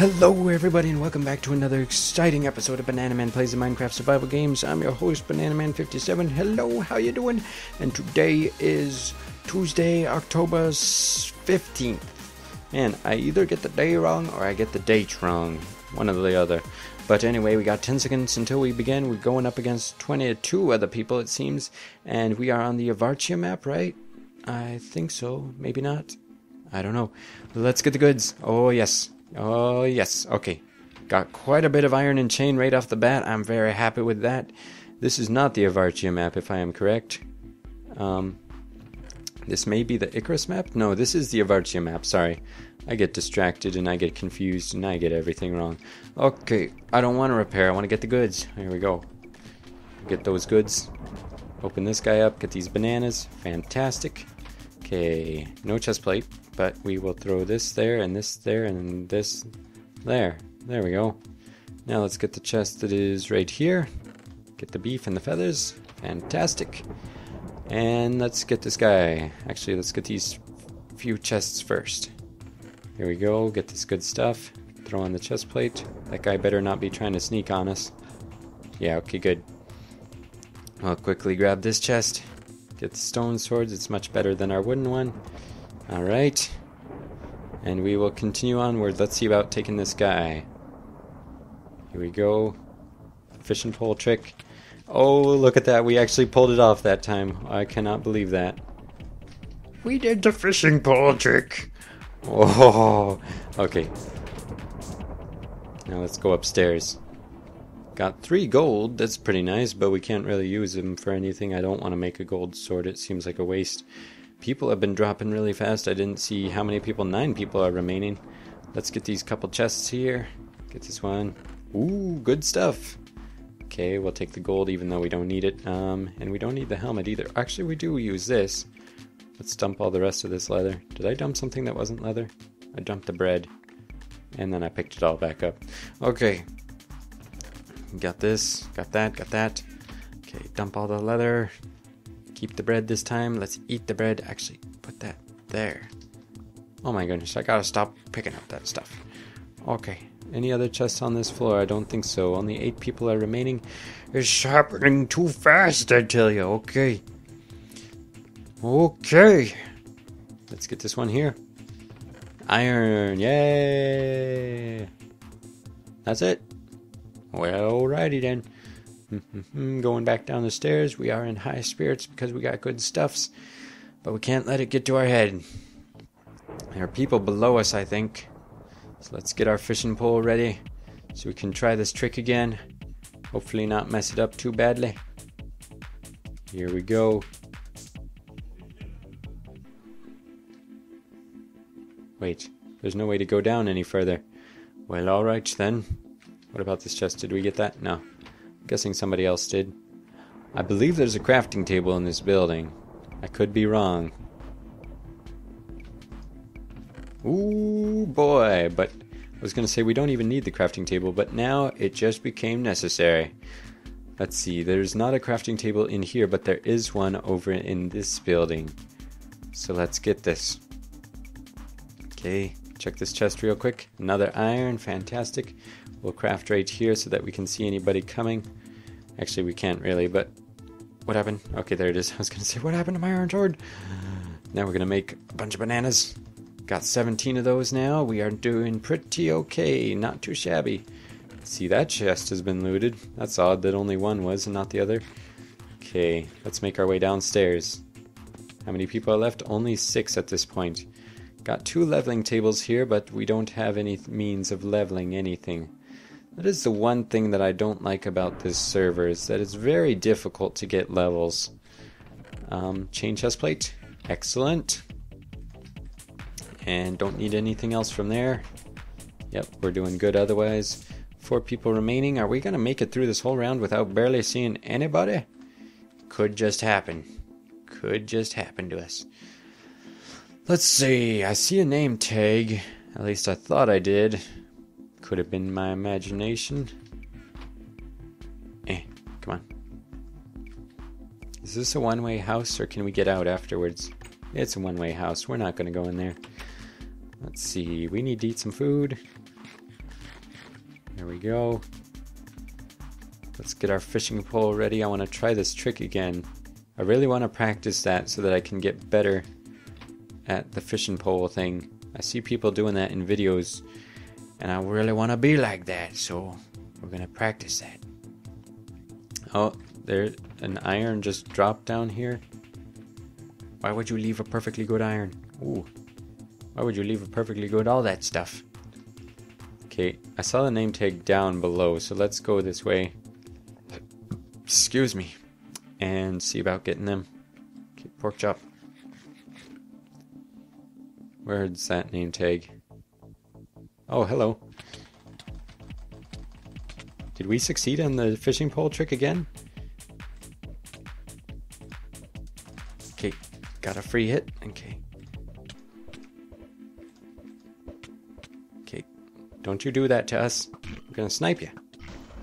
Hello, everybody, and welcome back to another exciting episode of Banana Man Plays the Minecraft Survival Games. I'm your host, Banana Man 57. Hello, how you doing? And today is Tuesday, October 15th. Man, I either get the day wrong or I get the date wrong. One or the other. But anyway, we got 10 seconds until we begin. We're going up against 22 other people, it seems. And we are on the Avartia map, right? I think so. Maybe not. I don't know. Let's get the goods. Oh, yes. Oh, yes. Okay. Got quite a bit of iron and chain right off the bat. I'm very happy with that. This is not the Avartia map, if I am correct. Um, this may be the Icarus map? No, this is the Avartia map. Sorry. I get distracted and I get confused and I get everything wrong. Okay, I don't want to repair. I want to get the goods. Here we go. Get those goods. Open this guy up. Get these bananas. Fantastic. Okay, no chest plate, but we will throw this there and this there and this there. There we go. Now let's get the chest that is right here. Get the beef and the feathers. Fantastic. And let's get this guy. Actually, let's get these few chests first. Here we go. Get this good stuff. Throw on the chest plate. That guy better not be trying to sneak on us. Yeah, okay, good. I'll quickly grab this chest. Get the stone swords. It's much better than our wooden one. Alright. And we will continue onward. Let's see about taking this guy. Here we go. Fishing pole trick. Oh, look at that. We actually pulled it off that time. I cannot believe that. We did the fishing pole trick. Oh, okay. Now let's go upstairs. Got three gold. That's pretty nice, but we can't really use them for anything. I don't want to make a gold sword. It seems like a waste. People have been dropping really fast. I didn't see how many people. Nine people are remaining. Let's get these couple chests here. Get this one. Ooh, good stuff. Okay, we'll take the gold even though we don't need it. Um, and we don't need the helmet either. Actually, we do use this. Let's dump all the rest of this leather. Did I dump something that wasn't leather? I dumped the bread. And then I picked it all back up. Okay. Got this, got that, got that. Okay, dump all the leather. Keep the bread this time. Let's eat the bread. Actually, put that there. Oh my goodness, I gotta stop picking up that stuff. Okay, any other chests on this floor? I don't think so. Only eight people are remaining. It's happening too fast, I tell you. Okay. Okay. Let's get this one here. Iron. Yay. That's it. Well, alrighty then. Mm-hmm. Mm, going back down the stairs. We are in high spirits because we got good stuffs. But we can't let it get to our head. There are people below us, I think. So let's get our fishing pole ready so we can try this trick again. Hopefully, not mess it up too badly. Here we go. Wait, there's no way to go down any further. Well, alright then. What about this chest? Did we get that? No. Guessing somebody else did. I believe there's a crafting table in this building. I could be wrong. Ooh, boy. But I was going to say we don't even need the crafting table, but now it just became necessary. Let's see, there's not a crafting table in here, but there is one over in this building. So let's get this. Okay, check this chest real quick. Another iron, fantastic. We'll craft right here so that we can see anybody coming. Actually, we can't really, but what happened? Okay, there it is. I was going to say, what happened to my iron sword? Now we're going to make a bunch of bananas. Got 17 of those now. We are doing pretty okay. Not too shabby. See, that chest has been looted. That's odd that only one was and not the other. Okay, let's make our way downstairs. How many people are left? Only six at this point. Got two leveling tables here, but we don't have any means of leveling anything. That is the one thing that I don't like about this server, is that it's very difficult to get levels. Um, chain chest plate. Excellent. And don't need anything else from there. Yep, we're doing good otherwise. Four people remaining. Are we going to make it through this whole round without barely seeing anybody? Could just happen. Could just happen to us. Let's see. I see a name tag. At least I thought I did. Could have been my imagination. Eh, come on. Is this a one way house or can we get out afterwards? It's a one way house. We're not going to go in there. Let's see. We need to eat some food. There we go. Let's get our fishing pole ready. I want to try this trick again. I really want to practice that so that I can get better at the fishing pole thing. I see people doing that in videos, and I really want to be like that, so we're to practice that. Oh, there, an iron just dropped down here. Why would you leave a perfectly good iron? Ooh. Why would you leave a perfectly good all that stuff? Okay, I saw the name tag down below, so let's go this way. Excuse me. And see about getting them. Okay, pork chop. Where's that name tag? Oh, hello. Did we succeed on the fishing pole trick again? Okay, got a free hit. Okay. Okay, don't you do that to us. I'm gonna snipe you.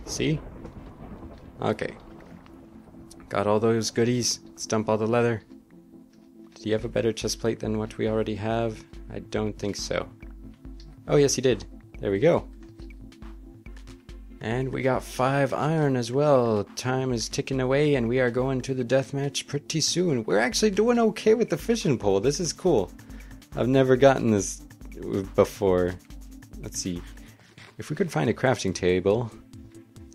See? Okay. Got all those goodies. Let's dump all the leather. Do you have a better chest plate than what we already have? I don't think so. Oh, yes, he did. There we go. And we got five iron as well. Time is ticking away, and we are going to the deathmatch pretty soon. We're actually doing okay with the fishing pole. This is cool. I've never gotten this before. Let's see. If we could find a crafting table,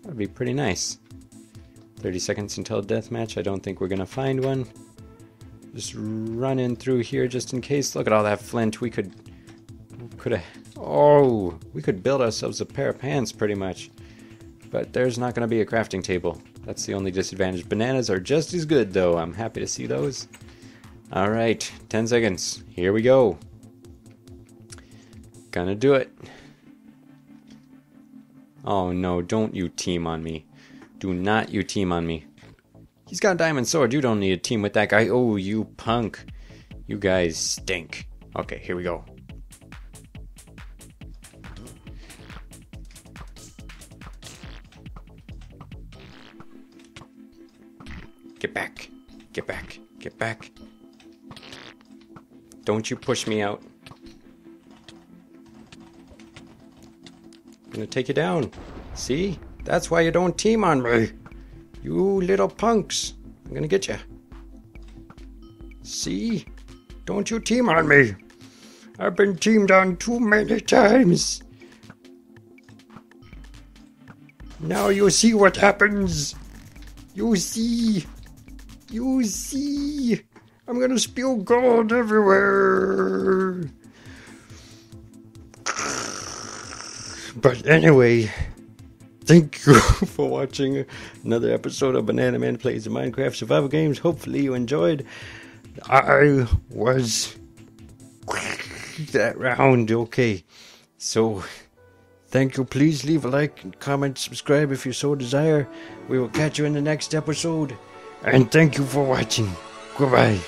that would be pretty nice. 30 seconds until deathmatch. I don't think we're going to find one. Just running through here just in case. Look at all that flint. We could... Could have... Oh! We could build ourselves a pair of pants, pretty much. But there's not going to be a crafting table. That's the only disadvantage. Bananas are just as good, though. I'm happy to see those. Alright, 10 seconds. Here we go. Gonna do it. Oh no, don't you team on me. Do not you team on me. He's got a diamond sword. You don't need a team with that guy. Oh, you punk. You guys stink. Okay, here we go. Get back. Get back. Get back. Don't you push me out. I'm gonna take you down. See? That's why you don't team on me. You little punks. I'm gonna get you. See? Don't you team on me. I've been teamed on too many times. Now you see what happens. You see. You see. I'm gonna spill gold everywhere. But anyway, thank you for watching another episode of Banana Man Plays the Minecraft Survival Games. Hopefully, you enjoyed. I was that round, okay. So, thank you. Please leave a like, comment, subscribe if you so desire. We will catch you in the next episode and thank you for watching. Goodbye.